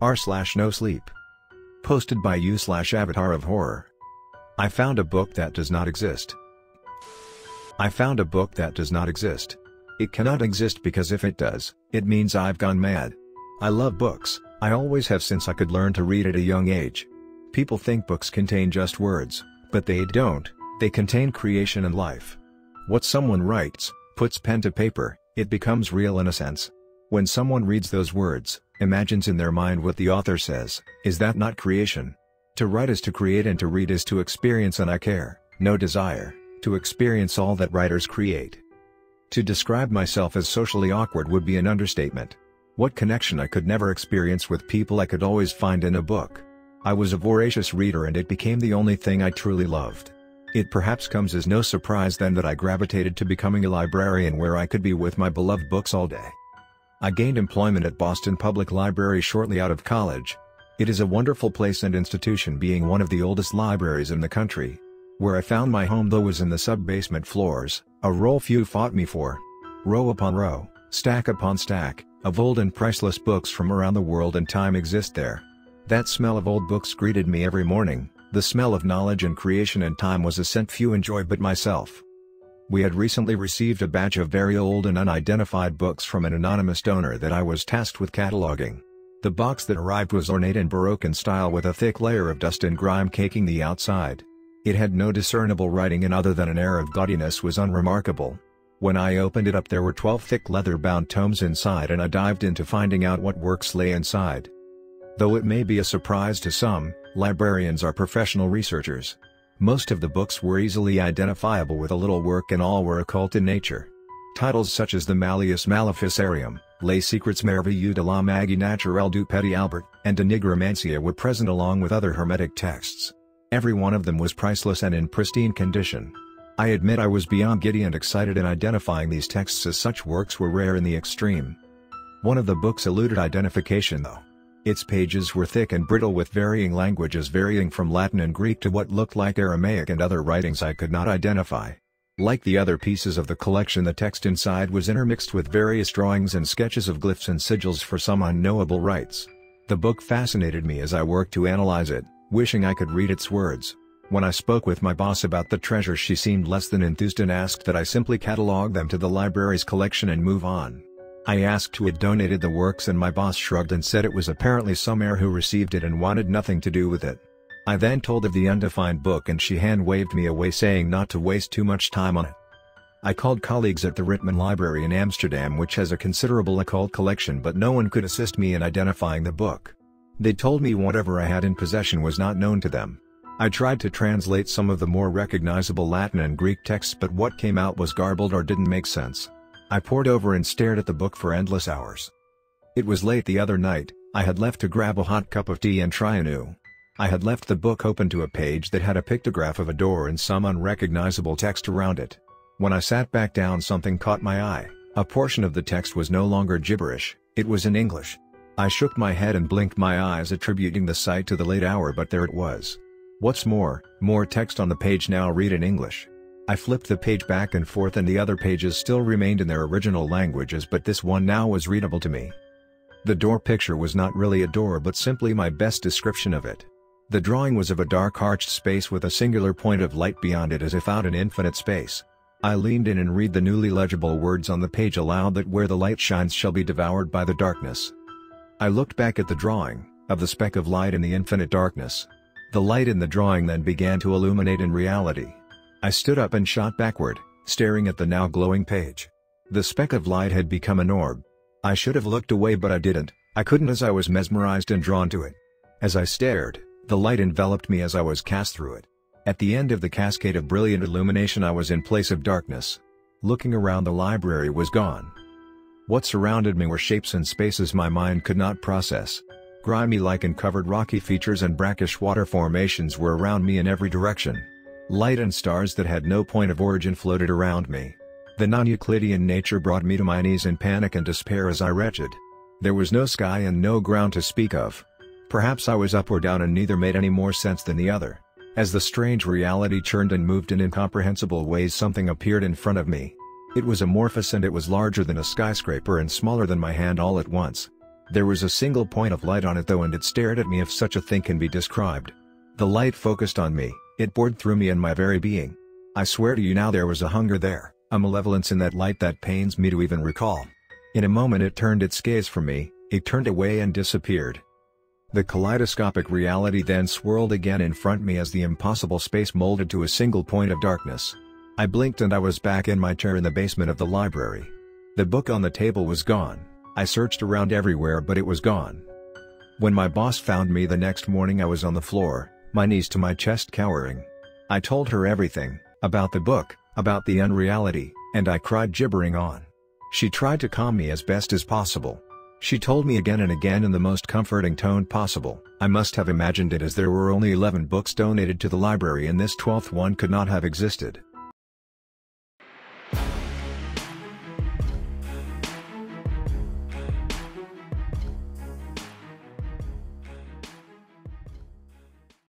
r slash no sleep. Posted by you slash avatar of horror. I found a book that does not exist. I found a book that does not exist. It cannot exist because if it does, it means I've gone mad. I love books, I always have since I could learn to read at a young age. People think books contain just words, but they don't, they contain creation and life. What someone writes, puts pen to paper, it becomes real in a sense. When someone reads those words, imagines in their mind what the author says, is that not creation? To write is to create and to read is to experience and I care, no desire, to experience all that writers create. To describe myself as socially awkward would be an understatement. What connection I could never experience with people I could always find in a book. I was a voracious reader and it became the only thing I truly loved. It perhaps comes as no surprise then that I gravitated to becoming a librarian where I could be with my beloved books all day. I gained employment at Boston Public Library shortly out of college. It is a wonderful place and institution being one of the oldest libraries in the country. Where I found my home though was in the sub-basement floors, a role few fought me for. Row upon row, stack upon stack, of old and priceless books from around the world and time exist there. That smell of old books greeted me every morning, the smell of knowledge and creation and time was a scent few enjoy but myself. We had recently received a batch of very old and unidentified books from an anonymous donor that I was tasked with cataloging. The box that arrived was ornate and baroque in style with a thick layer of dust and grime caking the outside. It had no discernible writing and other than an air of gaudiness was unremarkable. When I opened it up there were 12 thick leather-bound tomes inside and I dived into finding out what works lay inside. Though it may be a surprise to some, librarians are professional researchers. Most of the books were easily identifiable with a little work and all were occult in nature. Titles such as the Malleus Maleficarium, Les Secrets Merveilleux de la Magie Naturelle du Petit Albert, and De Nigromancia were present along with other hermetic texts. Every one of them was priceless and in pristine condition. I admit I was beyond giddy and excited in identifying these texts as such works were rare in the extreme. One of the books eluded identification though. Its pages were thick and brittle with varying languages varying from Latin and Greek to what looked like Aramaic and other writings I could not identify. Like the other pieces of the collection the text inside was intermixed with various drawings and sketches of glyphs and sigils for some unknowable rites. The book fascinated me as I worked to analyze it, wishing I could read its words. When I spoke with my boss about the treasure she seemed less than enthused and asked that I simply catalog them to the library's collection and move on. I asked who had donated the works and my boss shrugged and said it was apparently some heir who received it and wanted nothing to do with it. I then told of the undefined book and she hand-waved me away saying not to waste too much time on it. I called colleagues at the Ritman Library in Amsterdam which has a considerable occult collection but no one could assist me in identifying the book. They told me whatever I had in possession was not known to them. I tried to translate some of the more recognizable Latin and Greek texts but what came out was garbled or didn't make sense. I pored over and stared at the book for endless hours. It was late the other night, I had left to grab a hot cup of tea and try anew. I had left the book open to a page that had a pictograph of a door and some unrecognizable text around it. When I sat back down something caught my eye, a portion of the text was no longer gibberish, it was in English. I shook my head and blinked my eyes attributing the sight to the late hour but there it was. What's more, more text on the page now read in English. I flipped the page back and forth and the other pages still remained in their original languages but this one now was readable to me. The door picture was not really a door but simply my best description of it. The drawing was of a dark arched space with a singular point of light beyond it as if out in infinite space. I leaned in and read the newly legible words on the page aloud that where the light shines shall be devoured by the darkness. I looked back at the drawing, of the speck of light in the infinite darkness. The light in the drawing then began to illuminate in reality. I stood up and shot backward, staring at the now glowing page. The speck of light had become an orb. I should have looked away but I didn't, I couldn't as I was mesmerized and drawn to it. As I stared, the light enveloped me as I was cast through it. At the end of the cascade of brilliant illumination I was in place of darkness. Looking around the library was gone. What surrounded me were shapes and spaces my mind could not process. Grimy lichen-covered rocky features and brackish water formations were around me in every direction. Light and stars that had no point of origin floated around me. The non-Euclidean nature brought me to my knees in panic and despair as I wretched. There was no sky and no ground to speak of. Perhaps I was up or down and neither made any more sense than the other. As the strange reality churned and moved in incomprehensible ways something appeared in front of me. It was amorphous and it was larger than a skyscraper and smaller than my hand all at once. There was a single point of light on it though and it stared at me if such a thing can be described. The light focused on me, it bored through me and my very being. I swear to you now there was a hunger there, a malevolence in that light that pains me to even recall. In a moment it turned its gaze from me, it turned away and disappeared. The kaleidoscopic reality then swirled again in front me as the impossible space molded to a single point of darkness. I blinked and I was back in my chair in the basement of the library. The book on the table was gone, I searched around everywhere but it was gone. When my boss found me the next morning I was on the floor, my knees to my chest cowering. I told her everything, about the book, about the unreality, and I cried gibbering on. She tried to calm me as best as possible, she told me again and again in the most comforting tone possible, I must have imagined it as there were only 11 books donated to the library and this 12th one could not have existed.